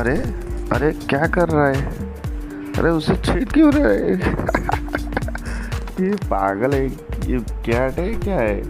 अरे अरे क्या कर रहा है? अरे उसे छेड़ क्यों रहा? है ये पागल है, ये क्या है क्या है?